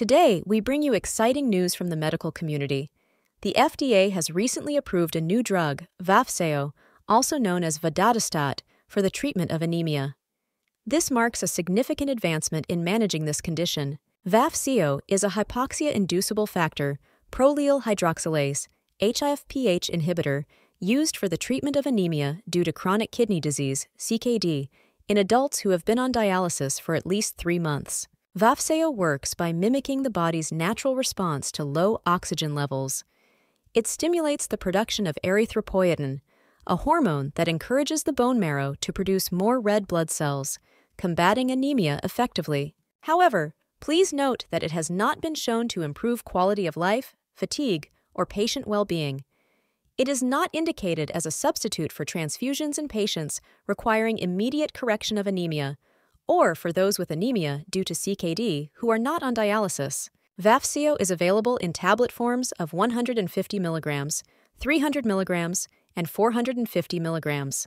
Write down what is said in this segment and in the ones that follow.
Today, we bring you exciting news from the medical community. The FDA has recently approved a new drug, Vafseo, also known as Vadadustat, for the treatment of anemia. This marks a significant advancement in managing this condition. Vafseo is a hypoxia-inducible factor, prolyl hydroxylase, HIF-PH inhibitor, used for the treatment of anemia due to chronic kidney disease, CKD, in adults who have been on dialysis for at least three months. Vafseo works by mimicking the body's natural response to low oxygen levels. It stimulates the production of erythropoietin, a hormone that encourages the bone marrow to produce more red blood cells, combating anemia effectively. However, please note that it has not been shown to improve quality of life, fatigue, or patient well being. It is not indicated as a substitute for transfusions in patients requiring immediate correction of anemia, or for those with anemia due to CKD who are not on dialysis. Vafseo is available in tablet forms of 150 milligrams, 300 milligrams, and 450 milligrams.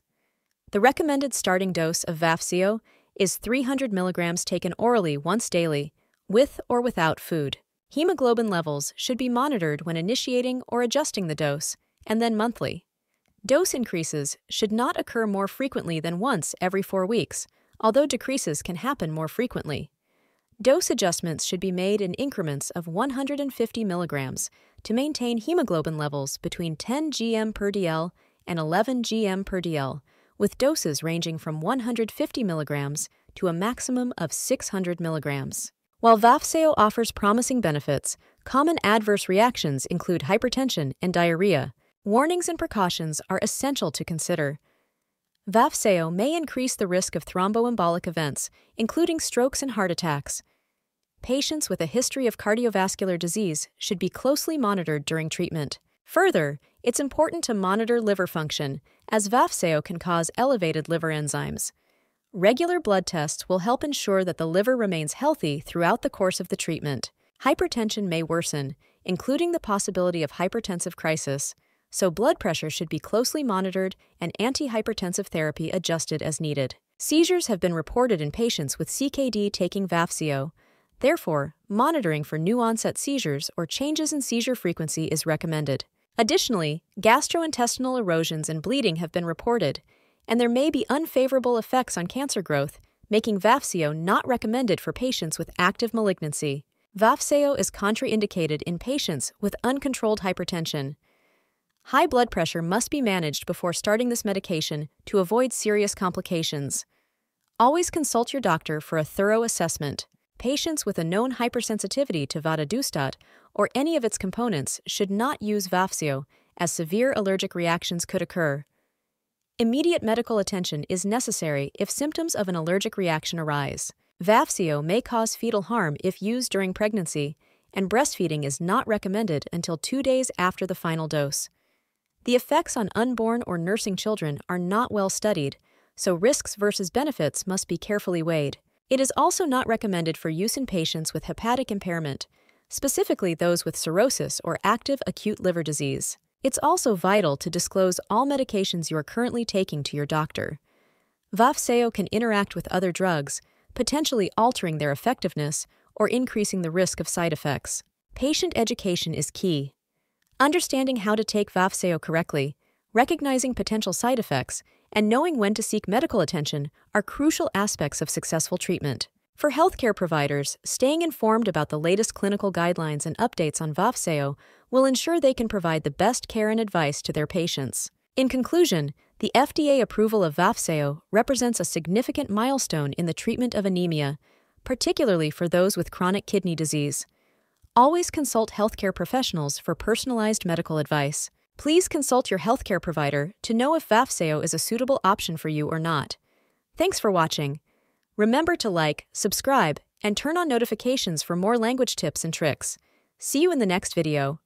The recommended starting dose of Vafseo is 300 milligrams taken orally once daily, with or without food. Hemoglobin levels should be monitored when initiating or adjusting the dose, and then monthly. Dose increases should not occur more frequently than once every four weeks, although decreases can happen more frequently. Dose adjustments should be made in increments of 150 milligrams to maintain hemoglobin levels between 10 gm per dl and 11 gm per dl, with doses ranging from 150 milligrams to a maximum of 600 milligrams. While Vafseo offers promising benefits, common adverse reactions include hypertension and diarrhea. Warnings and precautions are essential to consider. Vafseo may increase the risk of thromboembolic events, including strokes and heart attacks. Patients with a history of cardiovascular disease should be closely monitored during treatment. Further, it's important to monitor liver function, as Vafseo can cause elevated liver enzymes. Regular blood tests will help ensure that the liver remains healthy throughout the course of the treatment. Hypertension may worsen, including the possibility of hypertensive crisis, so blood pressure should be closely monitored and antihypertensive therapy adjusted as needed. Seizures have been reported in patients with CKD taking Vafseo. Therefore, monitoring for new onset seizures or changes in seizure frequency is recommended. Additionally, gastrointestinal erosions and bleeding have been reported, and there may be unfavorable effects on cancer growth, making Vafseo not recommended for patients with active malignancy. Vafseo is contraindicated in patients with uncontrolled hypertension. High blood pressure must be managed before starting this medication to avoid serious complications. Always consult your doctor for a thorough assessment. Patients with a known hypersensitivity to vadadustat or any of its components should not use Vafseo, as severe allergic reactions could occur. Immediate medical attention is necessary if symptoms of an allergic reaction arise. Vafseo may cause fetal harm if used during pregnancy, and breastfeeding is not recommended until two days after the final dose. The effects on unborn or nursing children are not well studied, so risks versus benefits must be carefully weighed. It is also not recommended for use in patients with hepatic impairment, specifically those with cirrhosis or active acute liver disease. It's also vital to disclose all medications you are currently taking to your doctor. Vafseo can interact with other drugs, potentially altering their effectiveness or increasing the risk of side effects. Patient education is key. Understanding how to take Vafseo correctly, recognizing potential side effects, and knowing when to seek medical attention are crucial aspects of successful treatment. For healthcare providers, staying informed about the latest clinical guidelines and updates on Vafseo will ensure they can provide the best care and advice to their patients. In conclusion, the FDA approval of Vafseo represents a significant milestone in the treatment of anemia, particularly for those with chronic kidney disease. Always consult healthcare professionals for personalized medical advice. Please consult your healthcare provider to know if Vafseo is a suitable option for you or not. Thanks for watching. Remember to like, subscribe, and turn on notifications for more language tips and tricks. See you in the next video.